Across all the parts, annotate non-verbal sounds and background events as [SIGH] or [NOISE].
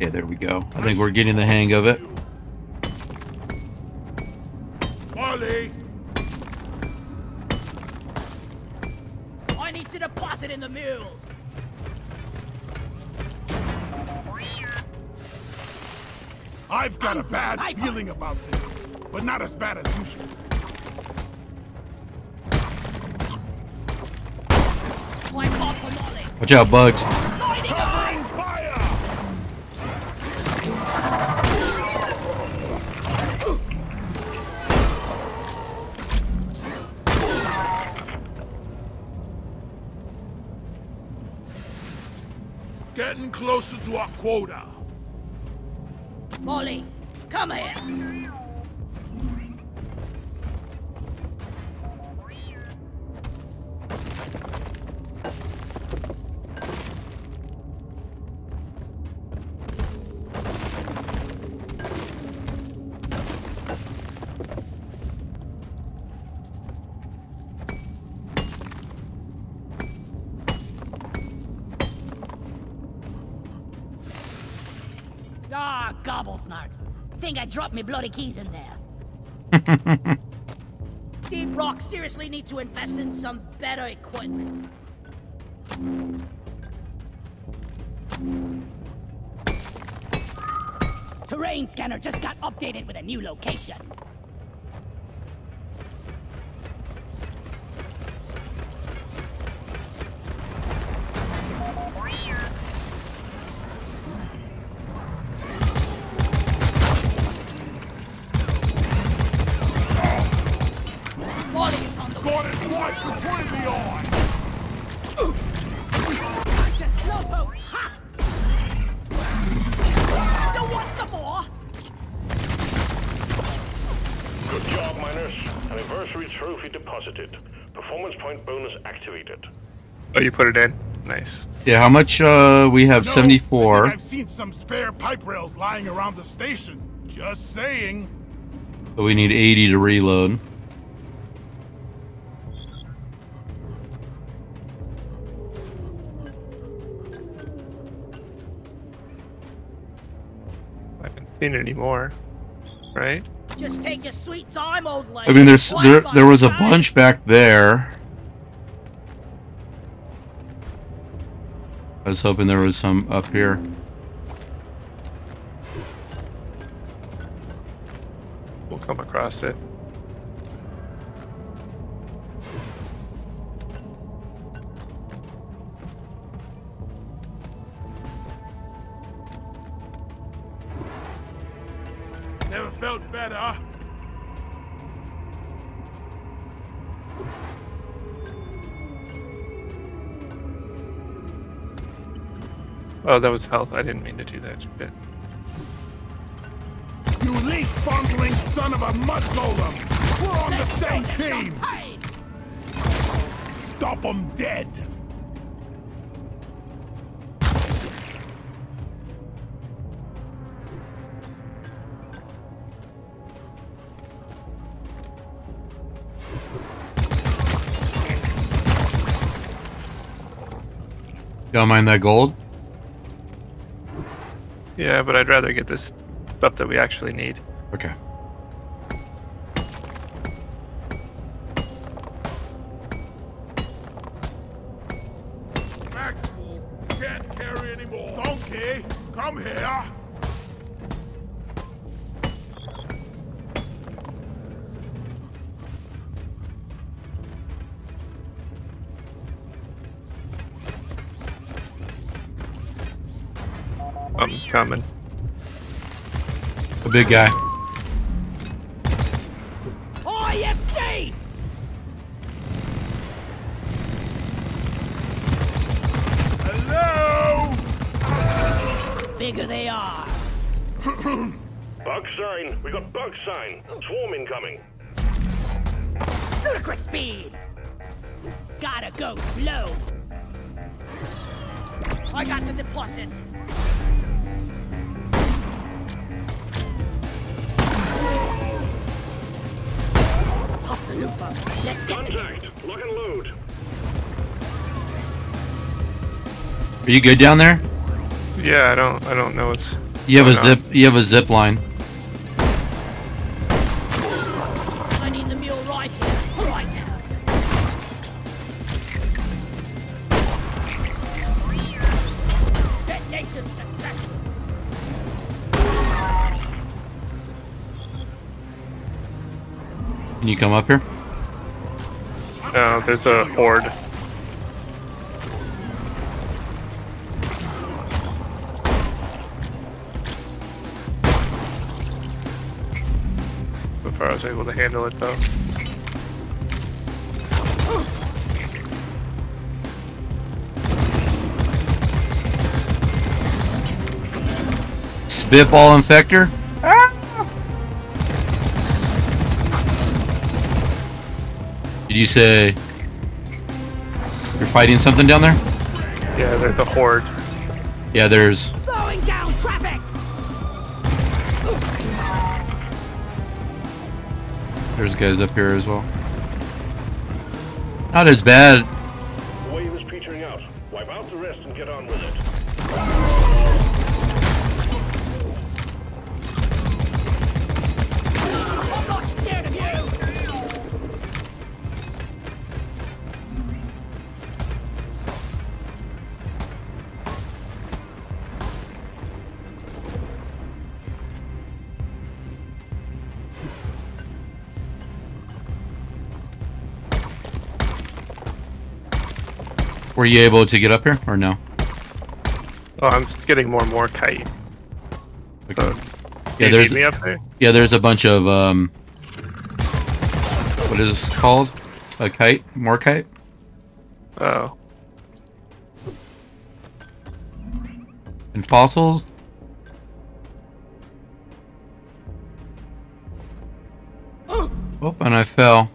Yeah, there we go. I think we're getting the hang of it. Molly! I need to deposit in the mule. I've got a I'm bad fine. feeling about this, but not as bad as usual. My fault for Molly. Watch out, bugs. Closer to our quota. Molly, come here. Gobble snarks. Think I dropped me bloody keys in there. [LAUGHS] Deep Rock seriously need to invest in some better equipment. Terrain scanner just got updated with a new location. Oh, you put it in. Nice. Yeah, how much? Uh, we have No, 74. I've seen some spare pipe rails lying around the station. Just saying. But we need 80 to reload. I haven't seen it anymore. Right? Just take your sweet time, old lady. I mean, there's there there was a bunch back there. I was hoping there was some up here. We'll come across it. Oh, that was health. I didn't mean to do that shit. You leaf fondling son of a mud golem! We're on the same Let's go, team! Stop them dead! Don't mind that gold. Yeah, but I'd rather get this stuff that we actually need. Okay. Big guy. IFG! Hello! Bigger they are. [COUGHS] Bug sign. We got bug sign. Swarm incoming. Ludicrous speed. Gotta go slow. I got the deposit. The looper. Let's get Contact. Lock and load. Are you good down there? Yeah, I don't. I don't know what's You have a no. zip. You have a zip line. Come up here? No, there's a horde. Before I was able to handle it though. Spitball infector. You say you're fighting something down there? Yeah, there's a horde. Yeah, there's. Slowing down traffic. There's guys up here as well. Not as bad. Were you able to get up here or no? Oh, I'm getting more and more kite. Okay. So, Yeah, you there's there. yeah, there's a bunch of um. What is this called? A kite? Morkite? Oh, And fossils? Oh, and I fell.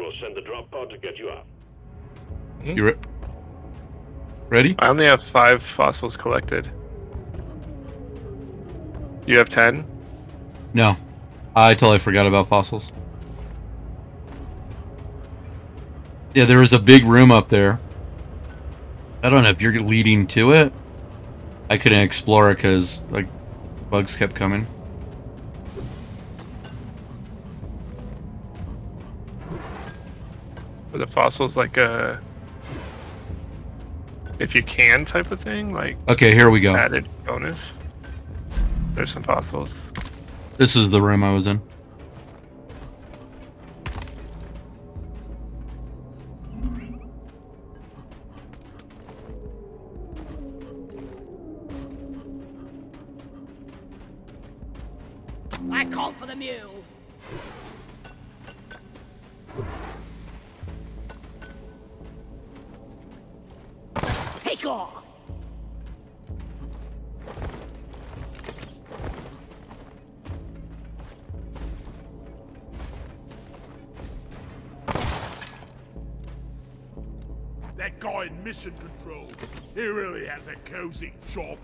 We'll send the drop pod to get you out. Hmm? You re- ready? I only have five fossils collected. You have ten. No. I totally forgot about fossils. Yeah, there is a big room up there. I don't know if you're leading to it. I couldn't explore it because, like, bugs kept coming. The fossils like a if you can type of thing, like Okay, here we go. added bonus? There's some fossils. This is the room I was in. Take off. That guy in mission control, he really has a cozy job.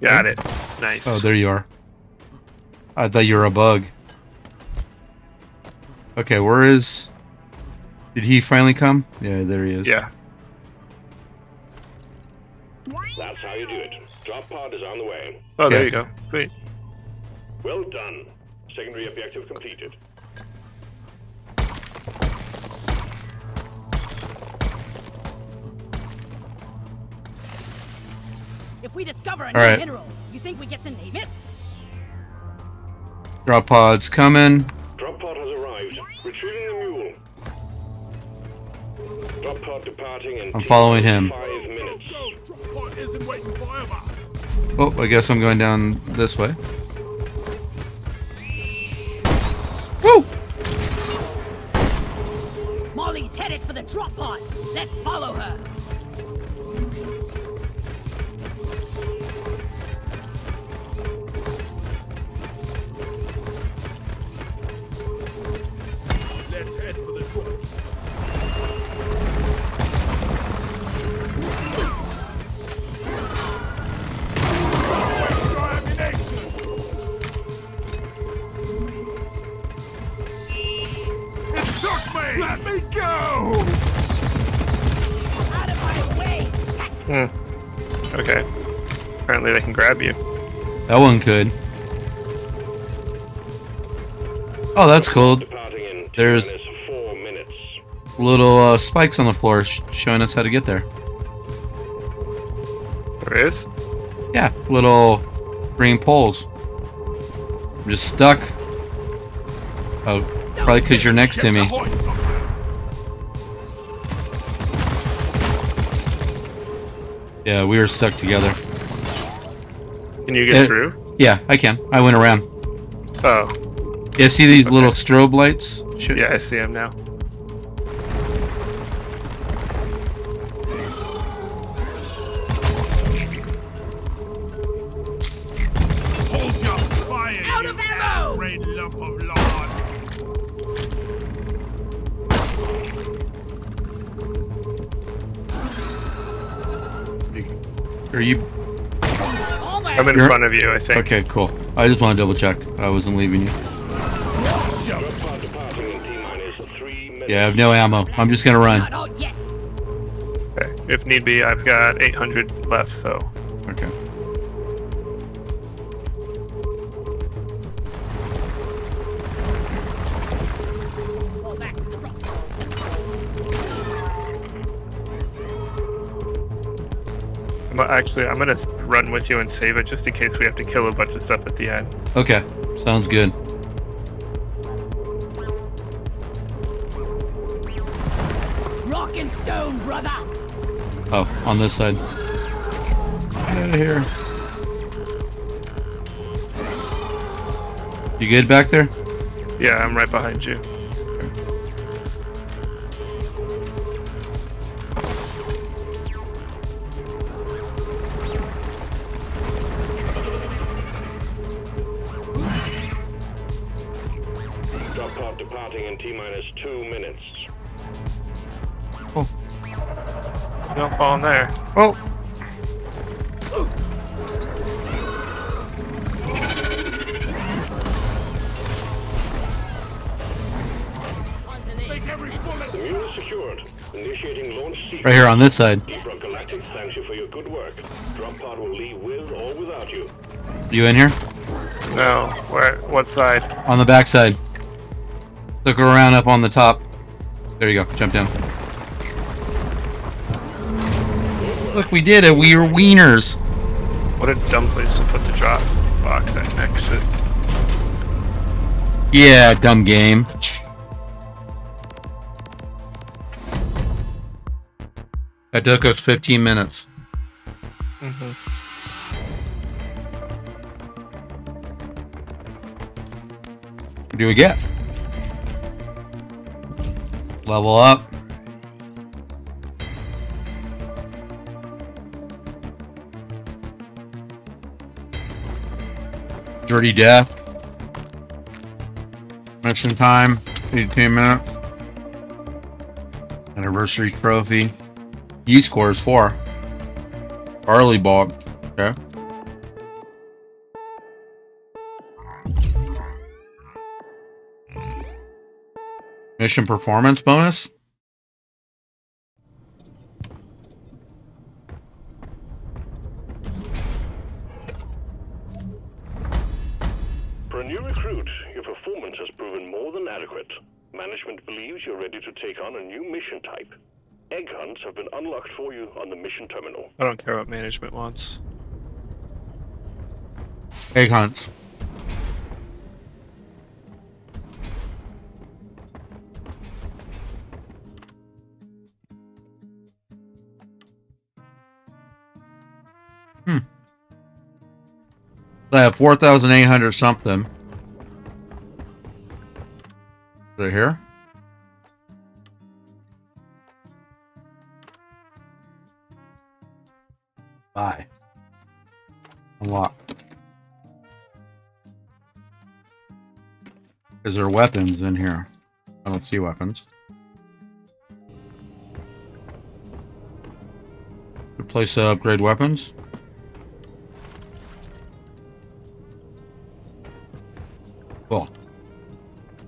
Got it. Oh, nice. Oh, there you are. I thought you were a bug. Okay, where is... Did he finally come? Yeah, there he is. Yeah. That's how you do it. Drop pod is on the way. Oh, there you go. Sweet. Well done. Secondary objective completed. If we discover a new right. mineral, you think we get to name it? Drop pods coming. Retrieving the mule. Drop pod departing in I'm following him. five minutes. Drop pod isn't waiting forever. Oh, I guess I'm going down this way. Woo! Molly's headed for the drop pod. Let's follow her. Hmm. Okay. Apparently they can grab you. That one could. Oh, that's cool. There's- T-minus four minutes. Little uh, spikes on the floor sh- showing us how to get there. There is? Yeah, little green poles. I'm just stuck. Oh, probably because you're next to Get the me. Yeah, we were stuck together. Can you get Uh, through? Yeah, I can. I went around. Oh, Yeah, see these little strobe lights? Sh- yeah, I see them now. Are you I'm in You're- front of you, I think. okay? Cool. I just want to double check. I wasn't leaving you. Drop pod departing in T-minus three minutes. Yeah, I have no ammo. I'm just gonna run. Not out yet. Okay. If need be, I've got 800 left, so actually I'm gonna run with you and save it just in case we have to kill a bunch of stuff at the end. Okay. Sounds good. Rock and stone, brother. Oh, on this side. Get out of here. You good back there? Yeah, I'm right behind you. T-minus two minutes. Oh. Don't fall in there. Oh. Take every bullet. The mule is secured. Initiating launch sequence. Right here on this side. Rock Galactic thanks you for your good work. Drop pod will leave with or without you. You in here? No. Where? What side? On the back side. Look around up on the top. There you go. Jump down. Look, we did it. We were wieners. What a dumb place to put the drop box at next to. Yeah, dumb game. That took us 15 minutes. hmm What do we get? Level up. Dirty Death. Mission time, 18 minutes. Anniversary trophy. E score is 4. Barley Bog. Okay. Mission performance bonus? For a new recruit, your performance has proven more than adequate. Management believes you're ready to take on a new mission type. Egg hunts have been unlocked for you on the mission terminal. I don't care what management wants. Egg hunts. Uh, I have 4,800 something. Is it here? Buy. Unlock. Is there weapons in here? I don't see weapons. Good place to upgrade weapons.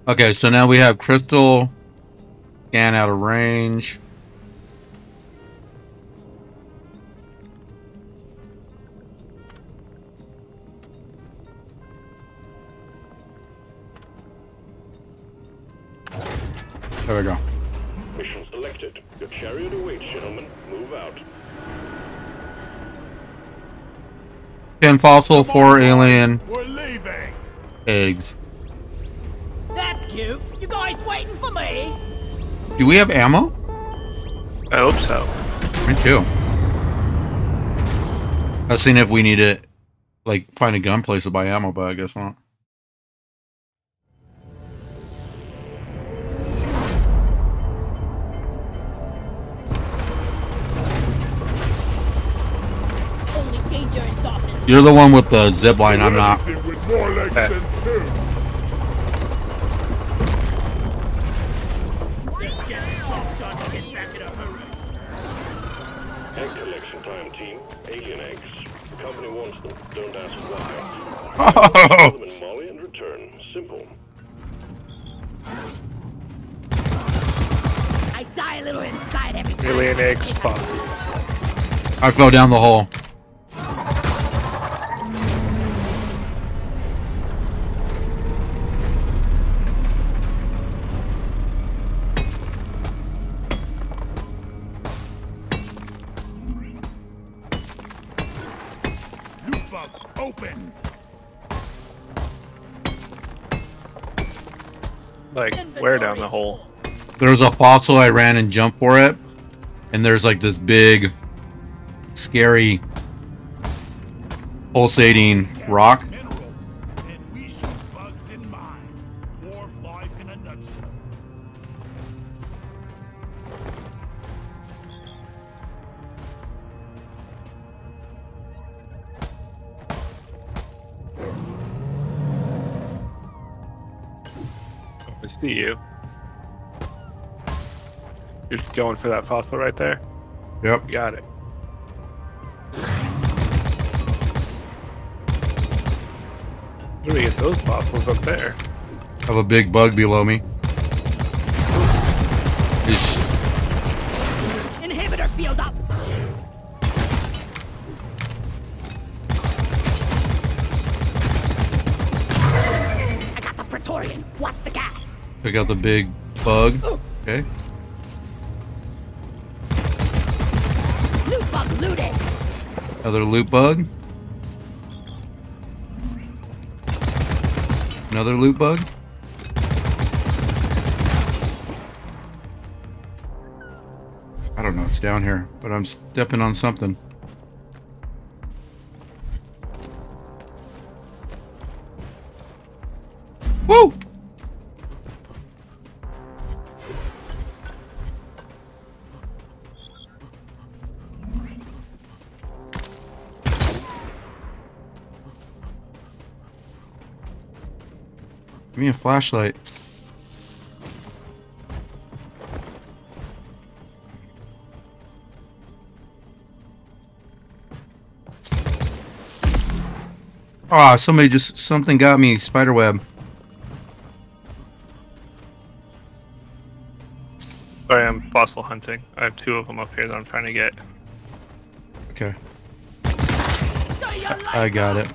Okay, so now we have Crystal. Scan out of range. There we go. Mission selected. Your chariot awaits, gentlemen. Move out. Ten fossil, four alien eggs. Do we have ammo? I hope so. Me too. I was seeing if we need to, like, find a gun place to buy ammo, but I guess not. Only danger. You're the one with the zip line. I'm not. Molly and return. Simple. I die a little inside every time. Alien I egg think I- spot. I fell down the hole. Where down the hole? There's a fossil. I ran and jumped for it, and there's like this big, scary, pulsating rock. Going for that fossil right there? Yep. Got it. Where do we get those fossils up there? Have a big bug below me. Just Inhibitor field up. I got the Praetorian. What's the gas? pick out the big bug. Okay. Looted. Another loot bug. Another loot bug. I don't know. It's down here, but I'm stepping on something. Me a flashlight. Ah, somebody just something got me. Spiderweb. Sorry, I'm fossil hunting. I have two of them up here that I'm trying to get. Okay, like I got it.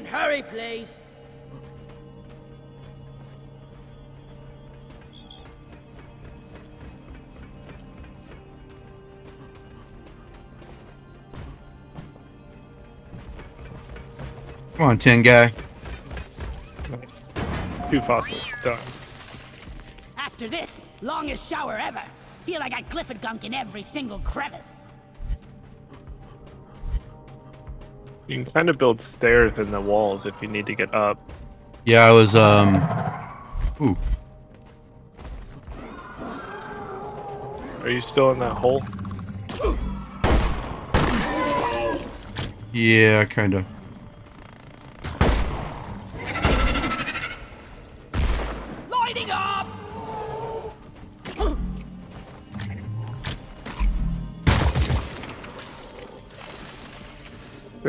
And hurry, please. Come on, tin guy. Two fossils. Done. After this, longest shower ever. Feel like I Glyphid gunk in every single crevice. You can kind of build stairs in the walls if you need to get up. Yeah, I was um. Ooh, Are you still in that hole? yeah, kind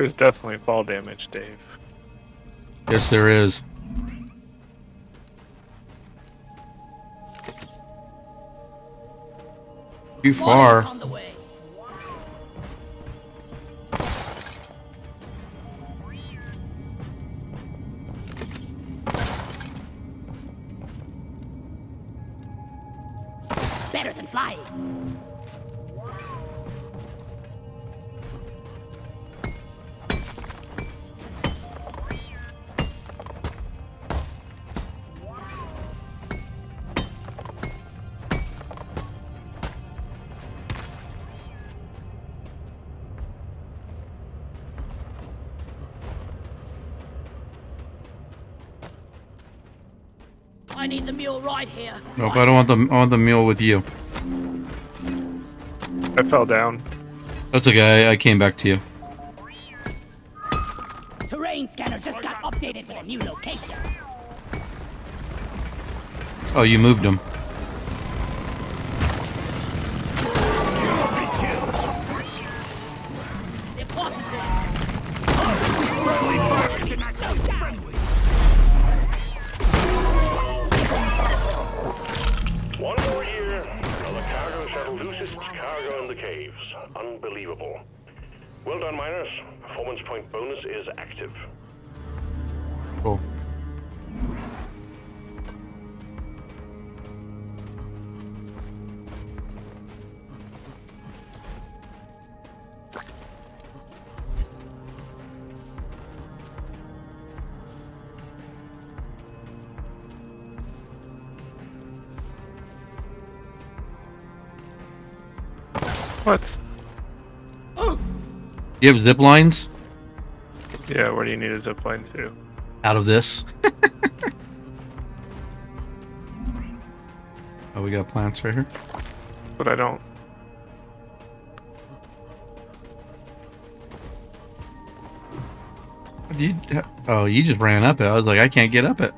There's definitely fall damage, Dave. Yes, there is. Too far. Better than flying. The mule right here. Nope, I don't want the I want the mule with you. I fell down. That's okay. I, I came back to you. Terrain scanner just got updated with a new location. Oh, you moved him. Caves. Unbelievable. Well done, miners. Performance point bonus is active. Cool. You have zip lines Yeah, where do you need a zip line to? out of this. [LAUGHS] oh, we got plants right here. But I don't. You, oh, you just ran up it. I was like, I can't get up it.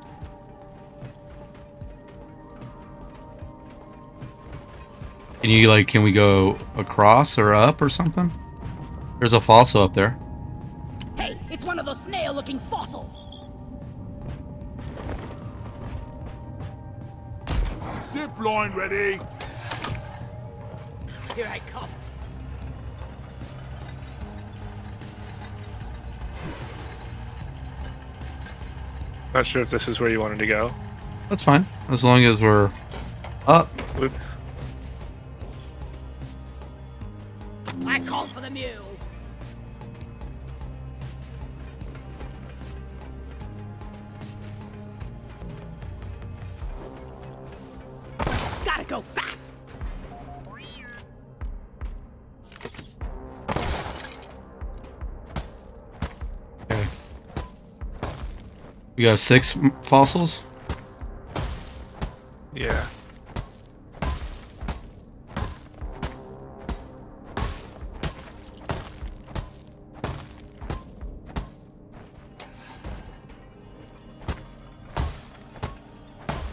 Can you like? Can we go across or up or something? There's a fossil up there. Hey, it's one of those snail-looking fossils. Zip line ready. Here I come. Not sure if this is where you wanted to go. That's fine as long as we're up. Oop. We got six fossils. Yeah.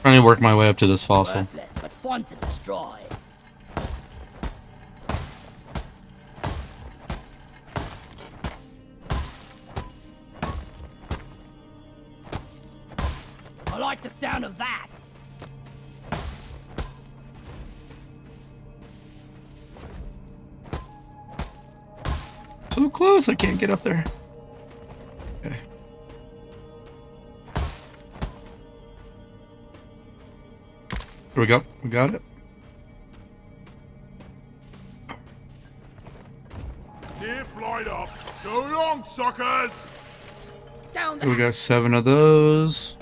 Trying to work my way up to this fossil. Worthless, but fun to destroy. Like the sound of that. So close, I can't get up there. Okay. Here we go. We got it. Zip line up. So long, suckers. Down Here we got seven of those.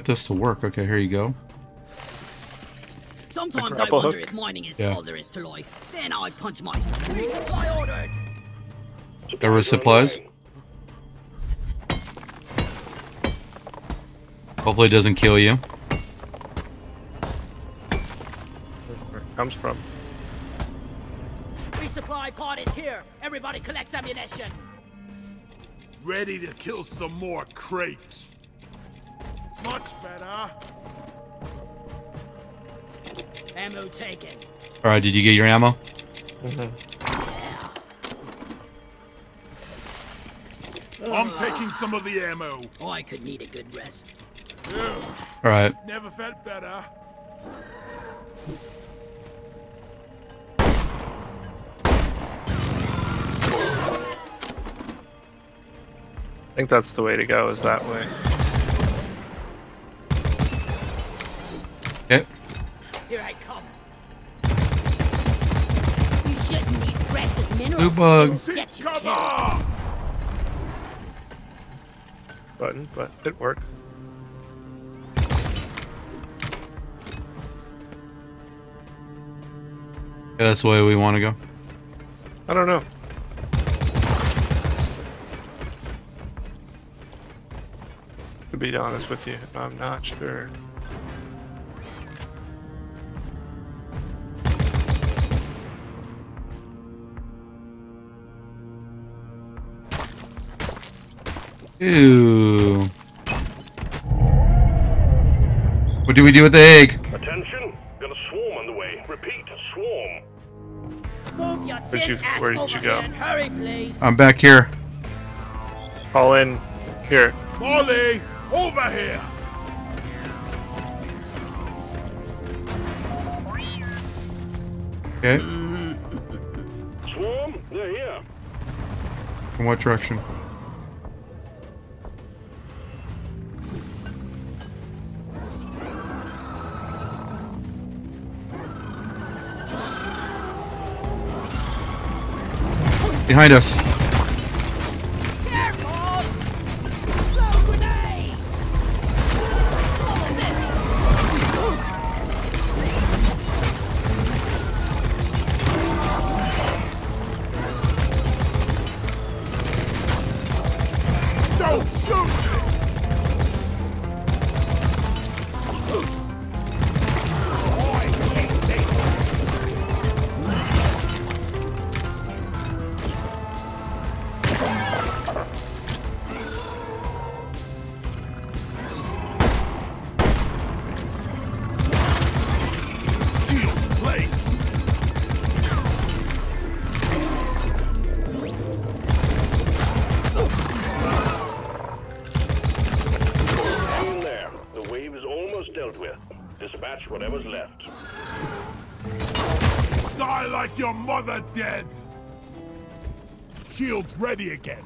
Get this to work. Okay, here you go. Sometimes I grapple wonder hook? if mining is Yeah. all there is to life. Then I punch myself. Resupply ordered. There were supplies? Hopefully it doesn't kill you. Where it comes from. Resupply pod is here. Everybody collect ammunition. Ready to kill some more crates. Much better. Ammo taken. All right, did you get your ammo? Mm-hmm. I'm taking some of the ammo. Oh, I could need a good rest. Ugh, All right. never felt better. I think that's the way to go. Is that way? Here I come. You shouldn't need precious minerals. Blue bug. Get you killed. cover! Button, but it works. Yeah, that's the way we want to go. I don't know. To be honest with you, I'm not sure. Ew. What do we do with the egg? Attention! Got a swarm on the way. Repeat, swarm. Move your Where'd tin you- ass where did you go? hurry, please. I'm back here. All in here. Molly, over here! Okay. Mm-hmm. Swarm, they're here. In what direction? Behind us. Whatever's left. Die like your mother dead! Shields ready again.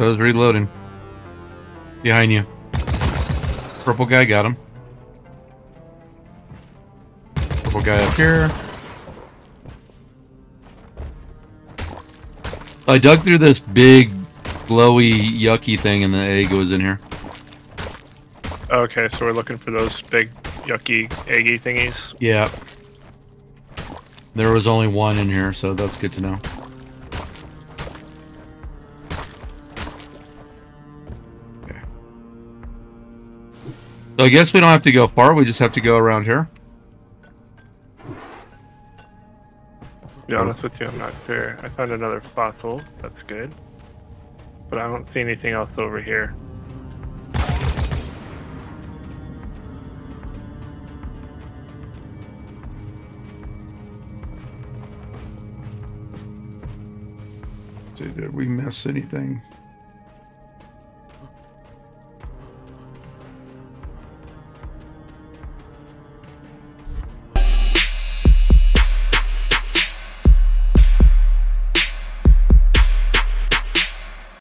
I was reloading. Behind you. Purple guy got him. Purple guy up here. I dug through this big, glowy, yucky thing, and the egg was in here. Okay, so we're looking for those big, yucky, eggy thingies. Yeah. There was only one in here, so that's good to know. So I guess we don't have to go far, we just have to go around here. To be honest with you, I'm not sure. I found another fossil. That's good. But I don't see anything else over here. See, did we miss anything?